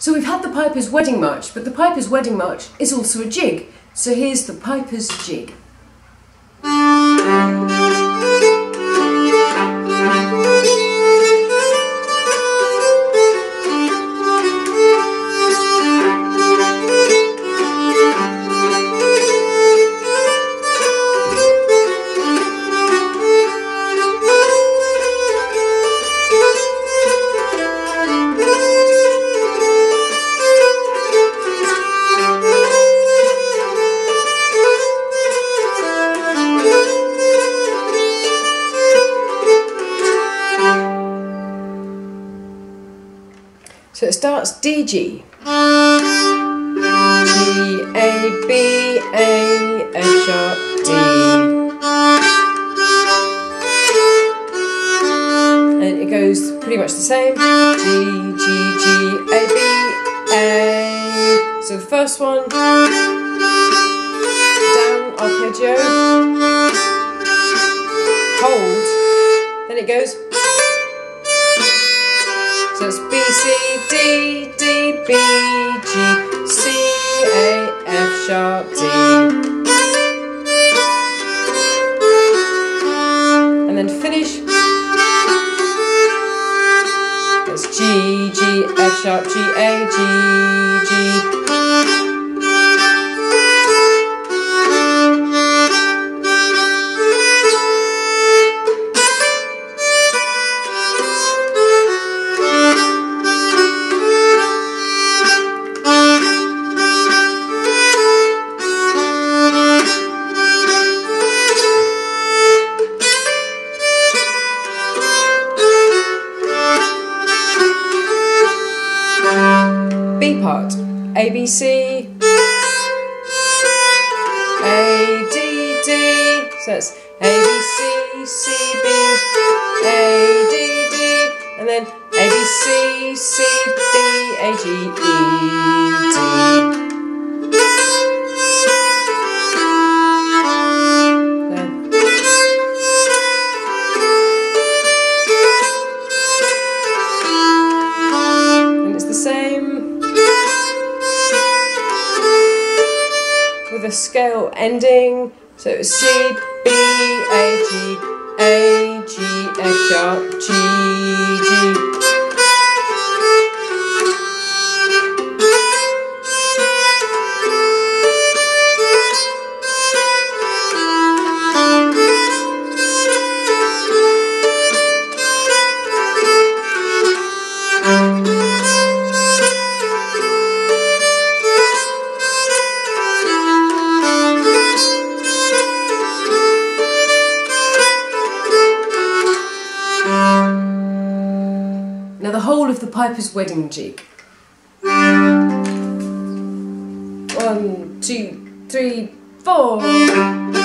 So we've had the Piper's Wedding March, but the Piper's Wedding March is also a jig. So here's the Piper's Jig. So it starts D G. G A B A F sharp D. And it goes pretty much the same. G G G A B A. So the first one down arpeggio. Hold. Then it goes so it's B C D D B G C A F sharp D. And then finish. That's G G F sharp G A G G. part. A B C. A D D. So it's A B C C B A D D, and then A B C C B A G E D. scale ending. So it's C B A G A G F sharp G G. Now the whole of the Piper's wedding jig. One, two, three, four.